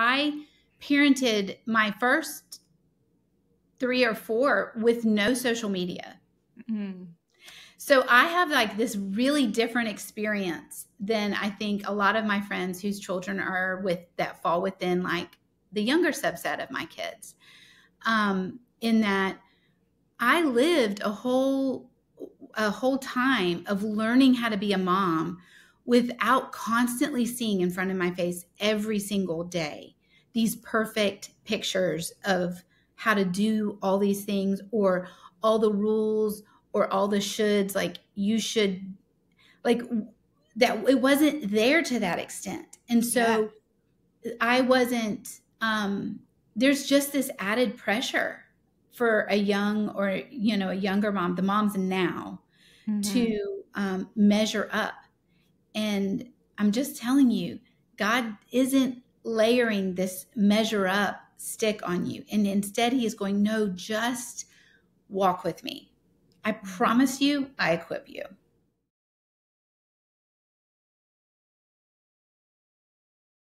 I parented my first three or four with no social media. Mm. So I have like this really different experience than I think a lot of my friends whose children are with that fall within like the younger subset of my kids. Um, in that I lived a whole a whole time of learning how to be a mom without constantly seeing in front of my face every single day these perfect pictures of how to do all these things or all the rules or all the shoulds like you should like that it wasn't there to that extent and so yeah. i wasn't um there's just this added pressure for a young or you know a younger mom the moms now mm-hmm. to um, measure up and i'm just telling you god isn't layering this measure up stick on you. And instead he is going no just walk with me. I promise you i equip you